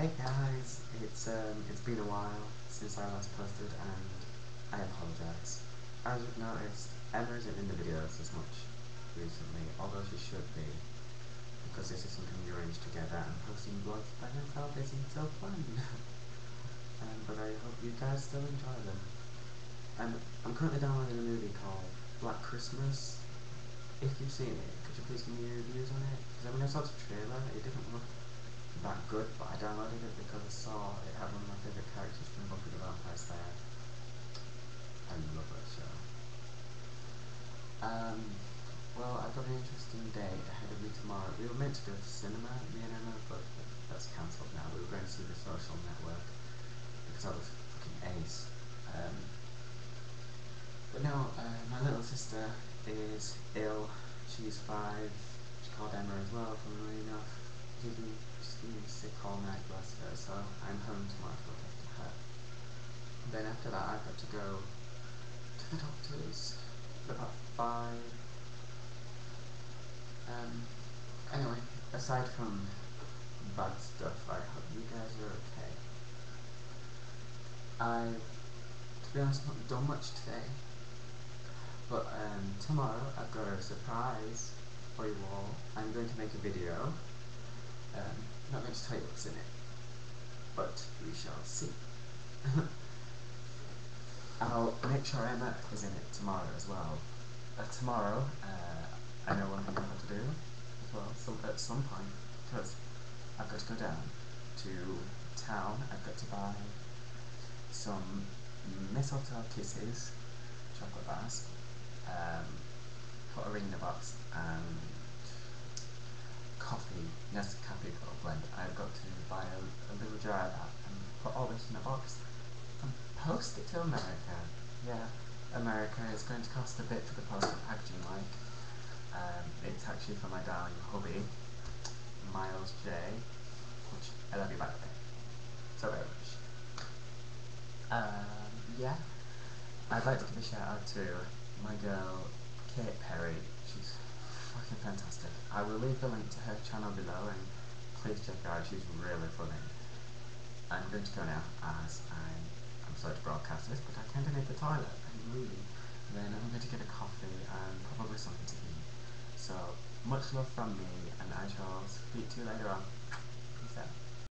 Hey guys, it's um, it's been a while since I last posted and I apologise. As you've noticed, Emma isn't in the videos as much recently, although she should be, because this is something we arranged together and posting vlogs by herself isn't so fun. um, but I hope you guys still enjoy them. And I'm currently downloading a movie called Black Christmas. If you've seen it, could you please give me your reviews on it? Because I mean I saw the trailer, it didn't look that good, but I downloaded it because I saw it had one of my favourite characters from Buffy the Vampire Slayer. I love that show. Um, well, I've got an interesting day ahead of me tomorrow. We were meant to go to cinema, me and Emma, but that's cancelled now. We were going to see The Social Network because I was fucking ace. Um, but no, uh, my little sister is ill. She's five. She's called Emma as well, funnily enough. Been, she's been sick all night, bless her, so I'm home tomorrow to look after her. Then after that, I've got to go to the doctors about five. Um, anyway, aside from bad stuff, I hope you guys are okay. I, to be honest, not done much today. But um, tomorrow I've got a surprise for you all. I'm going to make a video. Um, I'm not going to tell you what's in it, but we shall see. I'll make sure Emma is in it tomorrow as well. Uh, tomorrow, uh, I know thing I've got to do as well, some, at some point, because I've got to go down to town, I've got to buy some mistletoe kisses, chocolate bars, um, put a ring in the box, and coffee, Nescafe blend. I've got to buy a, a little jar of that and put all this in a box and post it to America. Yeah, America is going to cost a bit for the post and packaging like. Um, it's actually for my darling hubby, Miles Jai, which I love you by the way. So very much. Um, yeah. I'd like to give a shout out to my girl, Kate Perry. She's fucking fantastic. I will leave the link to her channel below and please check her out, she's really funny. I'm going to go now as I'm, I'm sorry to broadcast this, but I can't make the toilet, I'm really. Then I'm going to get a coffee and probably something to eat. So, much love from me and I shall speak to you later on. Peace out.